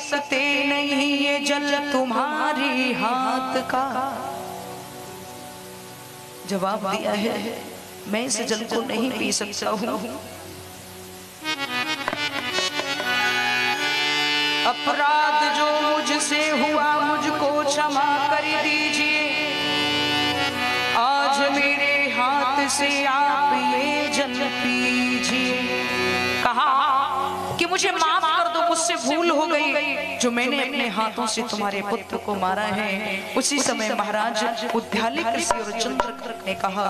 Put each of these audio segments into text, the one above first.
सकते नहीं ये जल तुम्हारी हाथ का। जवाब दिया है, मैं इस जल को नहीं पी सकता हूँ। अपराध जो मुझसे हुआ मुझको क्षमा कर दीजिए। आज मेरे हाथ से आप ये जल पीजिए। कहा कि मुझे माफ़ मुझसे भूल हो गई जो मैंने अपने हाथों से तुम्हारे पुत्र को मारा है। उसी समय महाराज उद्यालय कृषि और चंद्र ने कहा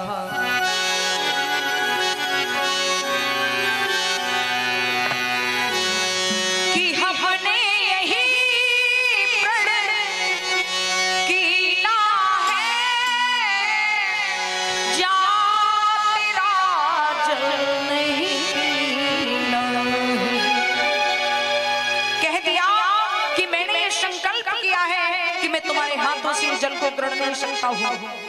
जल को ग्रहण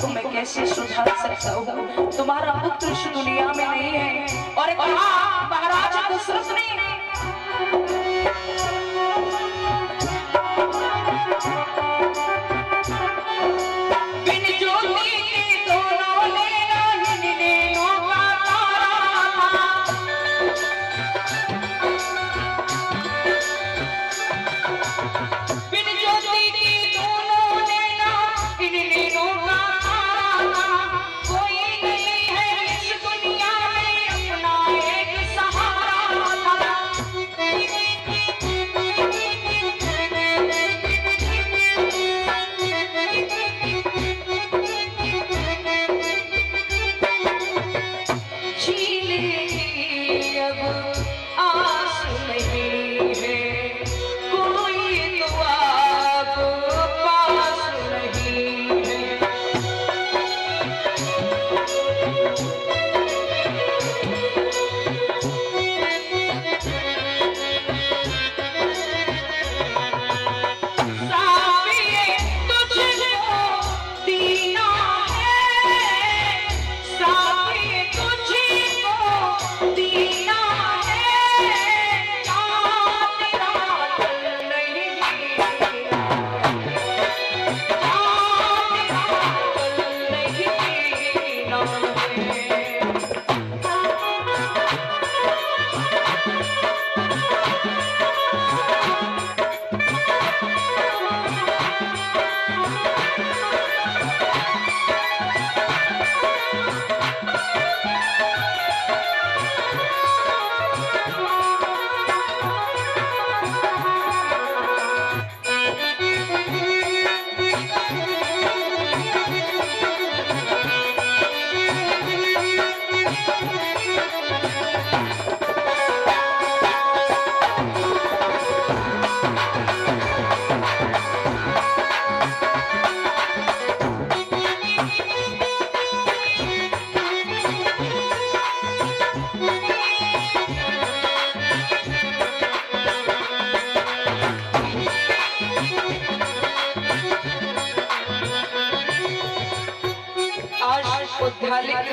को मैं कैसे सुधार सकता हूँ? तुम्हारा पुत्र दुनिया में नहीं है। और महाराज दशरथ ने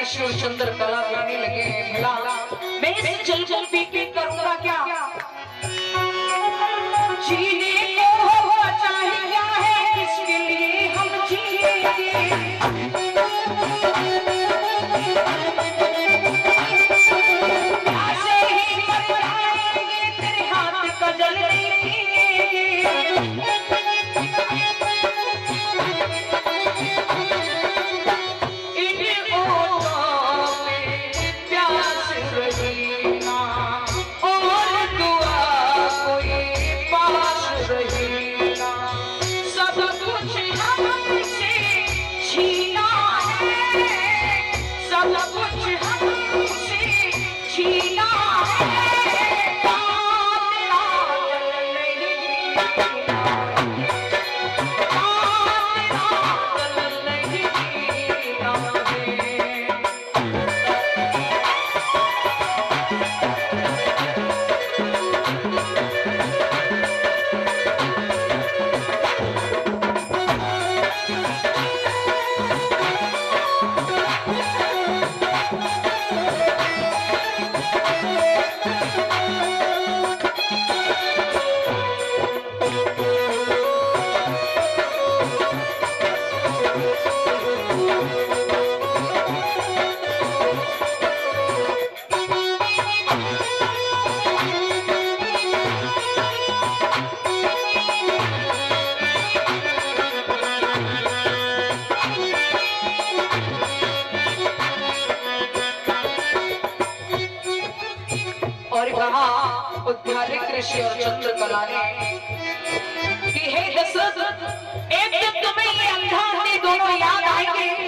और चंद्र कला लगे भला मैं इस जल को पी के करूँगा क्या? उद्यानिक कृषि और चंद्र कला ने कि हे दशरथ, एक दिन तुम्हें ये अंधा दोनों याद आएँगे